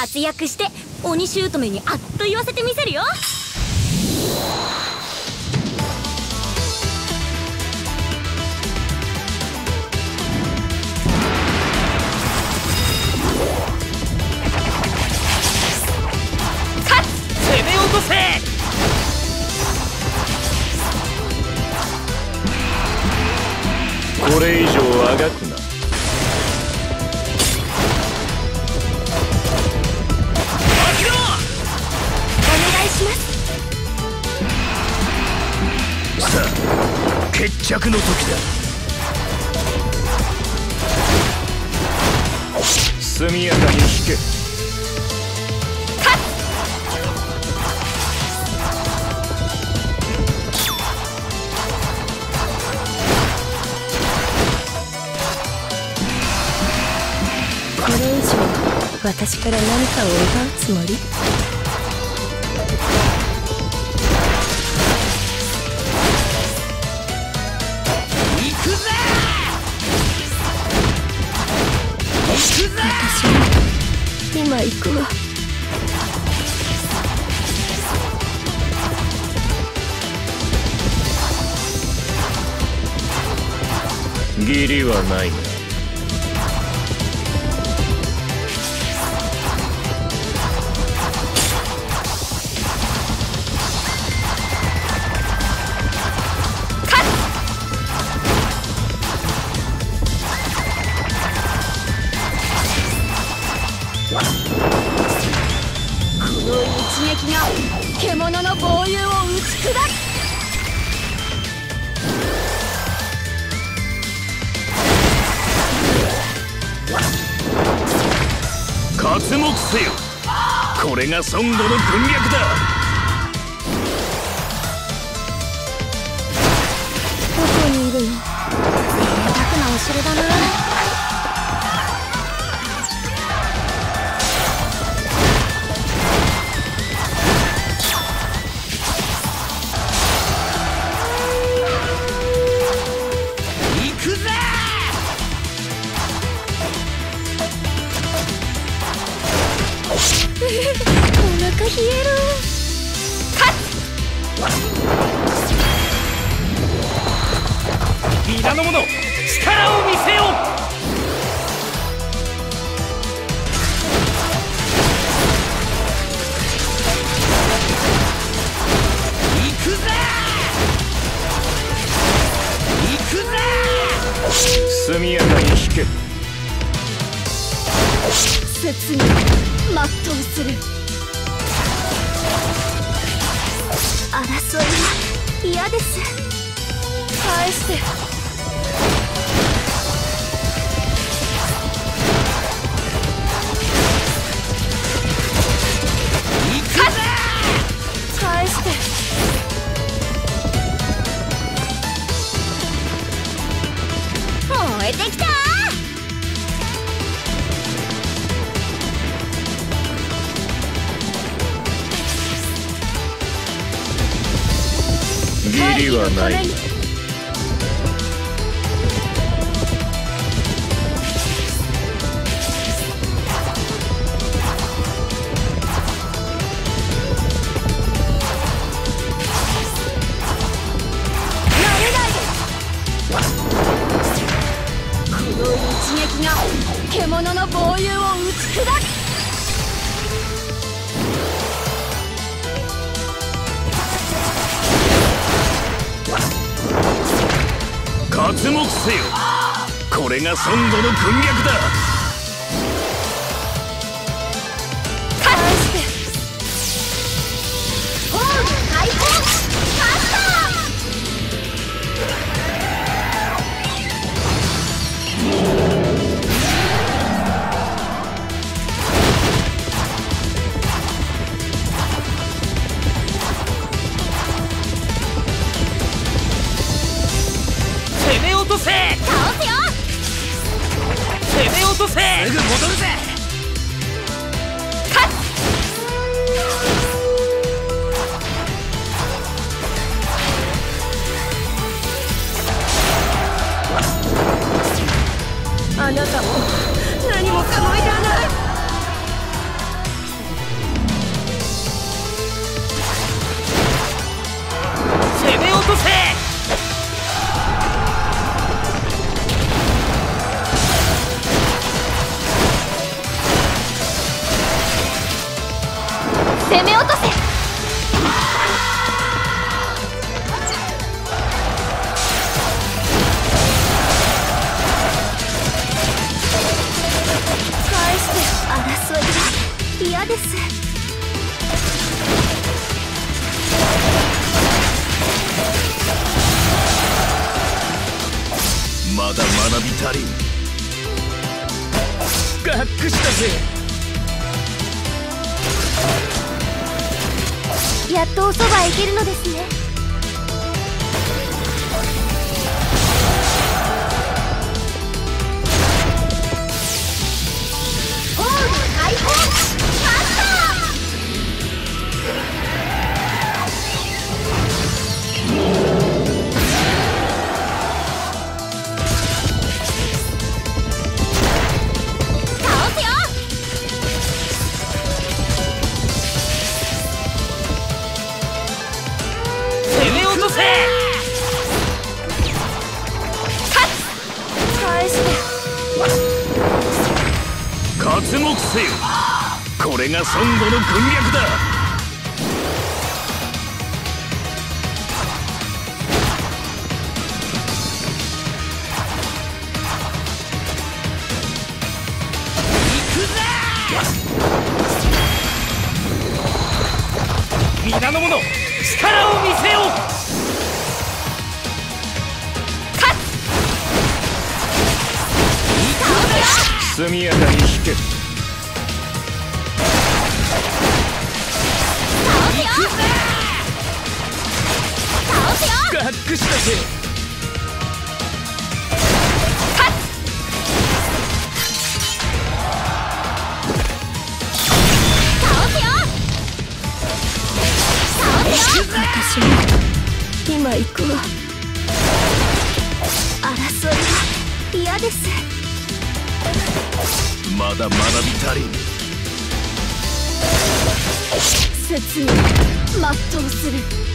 活躍して鬼姑にあっと言わせてみせるよ。攻め落とせ。これ以上あがくなさあ決着の時だ。速やかに引け。これ以上私から何かを奪うつもり？今行くわ。義理はないがこの一撃が獣の防御を打ち砕く。刮目せよ。これが孫悟の軍略だ。どこにいるの贅沢なお城だな。お腹冷える。皆の者力を見せよ。行くぜ。行くぜ。速やかに引け。切に全うする。争いは嫌です。返して。義理はないこの一撃が獣の防御を打ち砕く目せよ。これが孫悟の軍略だ。ぐ戻るぜ攻め落とせ。嫌です。まだ学び足りん。がっくしたぜ。やっとおそばへ行けるのですね。刮目せよ。これが孫悟の軍略だ。皆の者力を見せよ。速やかに引けすよ倒すよ倒すよ私も今行くわ争いは嫌ですまだ学びたり切にとうする。